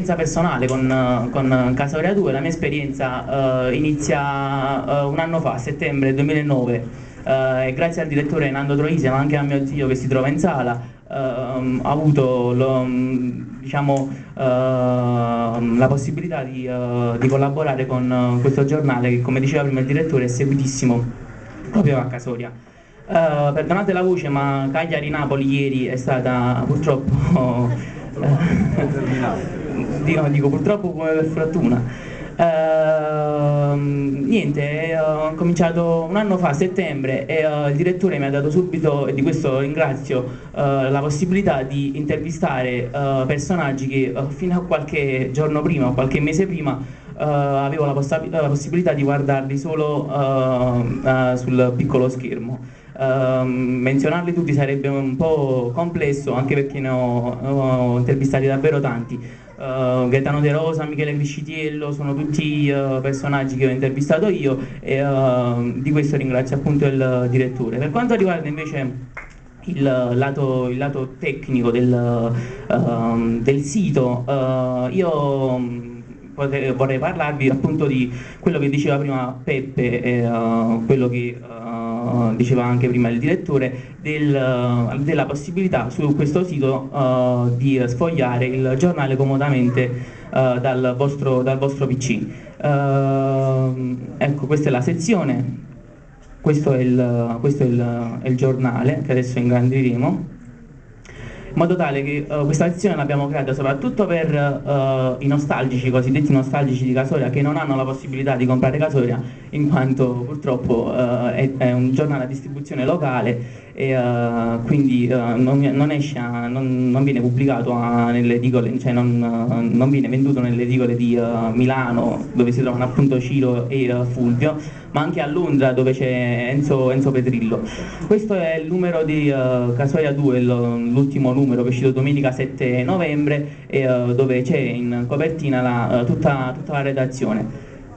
personale con, con Casoria 2, la mia esperienza uh, inizia uh, un anno fa, a settembre 2009, uh, e grazie al direttore Nando Troisi ma anche a mio zio che si trova in sala ho avuto lo, diciamo, la possibilità di, di, collaborare con questo giornale che come diceva prima il direttore è seguitissimo proprio a Casoria. perdonate la voce ma Cagliari-Napoli ieri è stata purtroppo dico, dico purtroppo come per fortuna. Uh, niente, uh, ho cominciato un anno fa, a settembre, e uh, il direttore mi ha dato subito, e di questo ringrazio, la possibilità di intervistare personaggi che fino a qualche giorno prima o qualche mese prima avevo la, poss la, possibilità di guardarli solo sul piccolo schermo. Uh, menzionarli tutti sarebbe un po' complesso anche perché ne ho, ho intervistati davvero tanti uh, Gaetano De Rosa, Michele Criscitiello sono tutti uh, personaggi che ho intervistato io e di questo ringrazio appunto il direttore. Per quanto riguarda invece il lato, il lato tecnico del, del sito io potrei, vorrei parlarvi appunto di quello che diceva prima Peppe e uh, quello che uh, diceva anche prima il direttore del, uh, della possibilità su questo sito di sfogliare il giornale comodamente dal vostro, dal, vostro, PC. ecco, questa è la sezione, questo è il, questo è il, è il giornale che adesso ingrandiremo in modo tale che uh, questa lezione l'abbiamo creata soprattutto per uh, i nostalgici, i cosiddetti nostalgici di Casoria che non hanno la possibilità di comprare Casoria in quanto purtroppo uh, è, è, un giornale a distribuzione locale e uh, quindi uh, non, non, esce a, non, non, viene pubblicato a, nelle edicole, cioè non, uh, non, viene venduto nelle edicole di Milano dove si trovano appunto Ciro e Fulvio, ma anche a Londra dove c'è Enzo, Enzo, Petrillo. Questo è il numero di Casoia 2, l'ultimo numero che è uscito domenica 7 novembre e dove c'è in copertina la, tutta, tutta la redazione,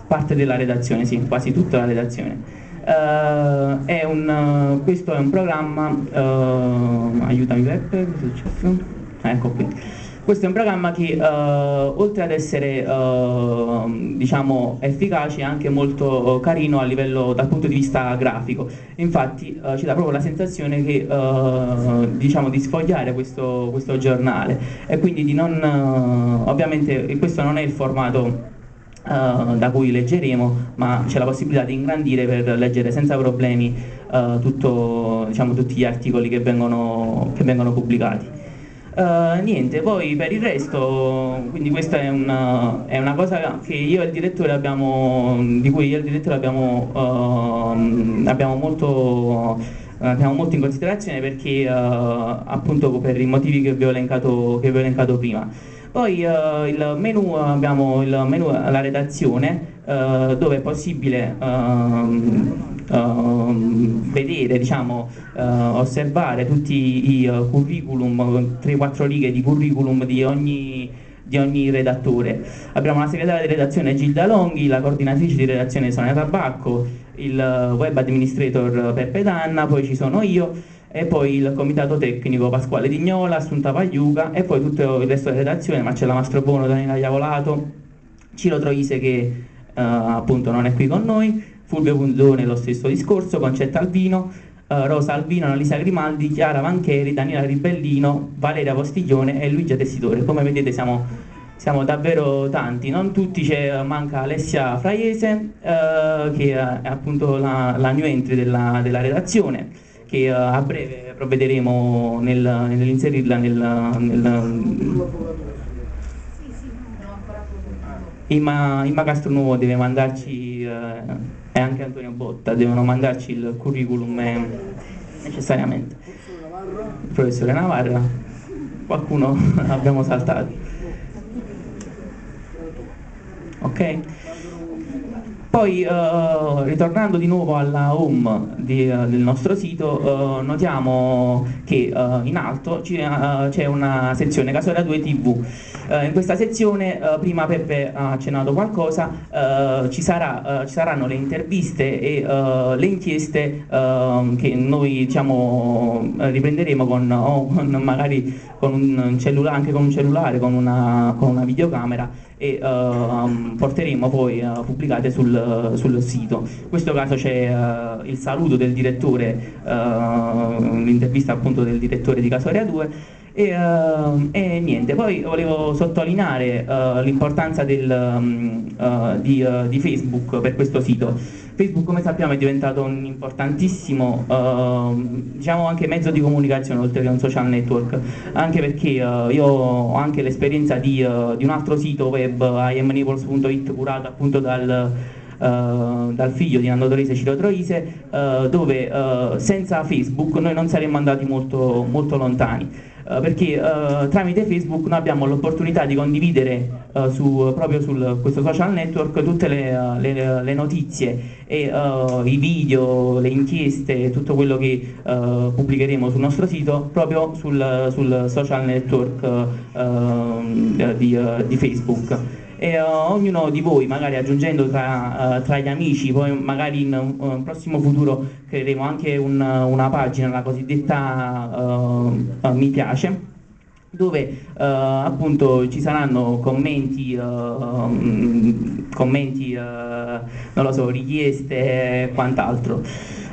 parte della redazione, sì, quasi tutta la redazione. Uh, è un, questo è un programma, uh, aiutami Peppe, cosa è successo? Ecco qui. Questo è un programma che uh, oltre ad essere diciamo, efficace è anche molto carino a livello dal punto di vista grafico. Infatti ci dà proprio la sensazione che, diciamo, di sfogliare questo, questo, giornale e quindi di non, ovviamente questo non è il formato Uh, da cui leggeremo, ma c'è la possibilità di ingrandire per leggere senza problemi uh, tutto, diciamo, tutti gli articoli che vengono, che vengono pubblicati. Uh, niente, poi per il resto, quindi questa è una, è una cosa abbiamo, di cui io e il direttore abbiamo, abbiamo molto abbiamo molto in considerazione perché appunto per i motivi che vi ho elencato, vi ho elencato prima. Poi uh, il menu, abbiamo il menu alla redazione uh, dove è possibile uh, vedere, diciamo, osservare tutti i curriculum, 3-4 righe di curriculum di ogni, di ogni redattore. Abbiamo la segretaria di redazione Gilda Longhi, la coordinatrice di redazione Sonia Tabacco, il web administrator Peppe Danna, poi ci sono io e poi il comitato tecnico Pasquale Dignola, Assunta Pagliuca e poi tutto il resto della redazione, Marcella Mastrobono, Daniela Iavolato, Ciro Troise che uh, appunto non è qui con noi, Fulvio Punzone lo stesso discorso, Concetta Albino, uh, Rosa Albino, Annalisa Grimaldi, Chiara Vancheri, Daniela Ribellino, Valeria Postiglione e Luigi Tessitore. Come vedete siamo, siamo davvero tanti, non tutti c'è, manca Alessia Fraiese uh, che è appunto la, la new entry della, della redazione che uh, a breve provvederemo nel, nell'inserirla nel, nel Imma, Imma Castronuovo deve mandarci uh, e anche Antonio Botta devono mandarci il curriculum eh, necessariamente. Il professore Navarra qualcuno abbiamo saltato. Ok Poi uh, ritornando di nuovo alla home di, uh, del nostro sito, uh, notiamo che in alto c'è una sezione Casoria 2 TV. in questa sezione, prima Peppe ha accennato qualcosa, ci, sarà, ci, saranno le interviste e le inchieste che noi diciamo, riprenderemo con, oh, magari con un cellulare, anche con un cellulare, con una, con una videocamera e uh, porteremo poi pubblicate sul, sul, sito. In questo caso c'è uh, il saluto del direttore, l'intervista appunto del direttore di Casoria 2 e, uh, e, niente, poi volevo sottolineare uh, l'importanza um, uh, di, di, Facebook per questo sito. Facebook come sappiamo è diventato un importantissimo diciamo anche mezzo di comunicazione oltre che un social network, anche perché io ho anche l'esperienza di, di, un altro sito web, imnaples.it, curato appunto dal Uh, dal figlio di Nando Troise Ciro Troise uh, dove uh, senza Facebook noi non saremmo andati molto, molto lontani. Perché tramite Facebook noi abbiamo l'opportunità di condividere su, proprio su questo social network tutte le, le, le notizie e i video, le inchieste, tutto quello che pubblicheremo sul nostro sito proprio sul, sul social network di, di Facebook e uh, ognuno di voi magari aggiungendo tra, uh, tra, gli amici, poi magari in un, un prossimo futuro creeremo anche un, una pagina, la cosiddetta uh, mi piace dove uh, appunto ci saranno commenti, uh, commenti uh, non lo so, richieste e quant'altro.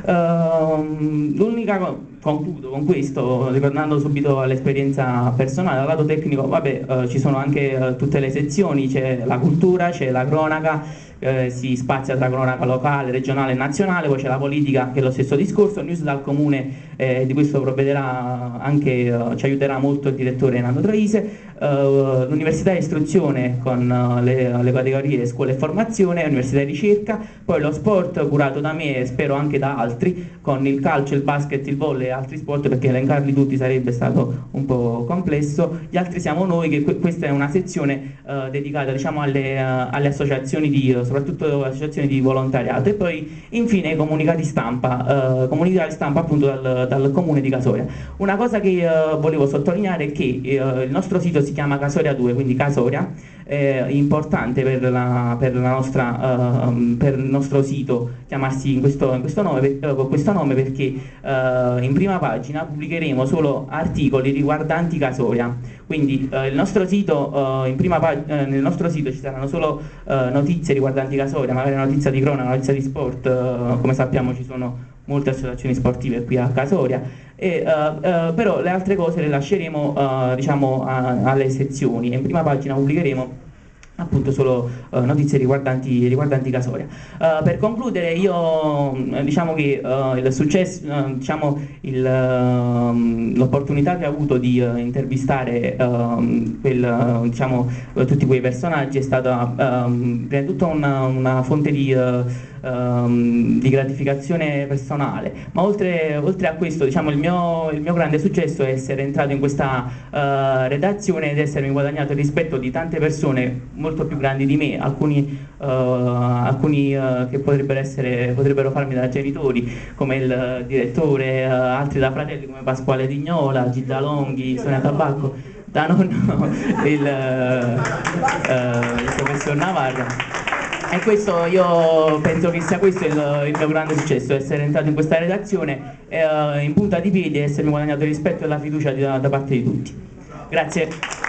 L'unica concludo con questo, ricordando subito l'esperienza personale, dal lato tecnico, vabbè, eh, ci sono anche eh, tutte le sezioni, c'è la cultura, c'è la cronaca, eh, si spazia tra cronaca locale, regionale e nazionale, poi c'è la politica che è lo stesso discorso, news dal comune, eh, di questo provvederà anche, eh, ci aiuterà molto il direttore Nando Troise, eh, l'università di istruzione con eh, le, le, categorie scuola e formazione, università di ricerca, poi lo sport curato da me e spero anche da altri, con il calcio, il basket, il volley e altri sport, perché elencarli tutti sarebbe stato un po' complesso, gli altri siamo noi, che questa è una sezione dedicata diciamo, alle, alle, associazioni di, soprattutto associazioni di volontariato e poi infine comunicati stampa, comunicati stampa appunto dal, dal, comune di Casoria. Una cosa che volevo sottolineare è che il nostro sito si si chiama Casoria 2, quindi Casoria, è importante per, la, per, la nostra, uh, per, il nostro sito chiamarsi in questo, in questo nome, per, uh, questo nome perché uh, in prima pagina pubblicheremo solo articoli riguardanti Casoria, quindi il nostro sito, nel nostro sito ci saranno solo notizie riguardanti Casoria, magari una notizia di cronaca, una notizia di sport, come sappiamo ci sono molte associazioni sportive qui a Casoria, e, uh, uh, però le altre cose le lasceremo uh, diciamo, a, alle sezioni e in prima pagina pubblicheremo appunto solo uh, notizie riguardanti, riguardanti Casoria. Uh, per concludere io diciamo che uh, il successo, diciamo ehm, l'opportunità che ho avuto di intervistare quel, diciamo, tutti quei personaggi è stata prima di tutto una, una fonte di um, di gratificazione personale, ma oltre, oltre a questo diciamo, il, mio, il, mio, grande successo è essere entrato in questa uh, redazione ed essermi guadagnato il rispetto di tante persone molto più grandi di me, alcuni, uh, alcuni uh, che potrebbero, essere, potrebbero farmi da genitori, come il direttore, altri da fratelli come Pasquale Dignola, Gilda Longhi, Sonia Tabacco, da nonno il, il professor Navarro. E questo io penso che sia questo il, il mio grande successo, essere entrato in questa redazione eh, in punta di piedi e essermi guadagnato il rispetto e la fiducia di, da parte di tutti. Grazie.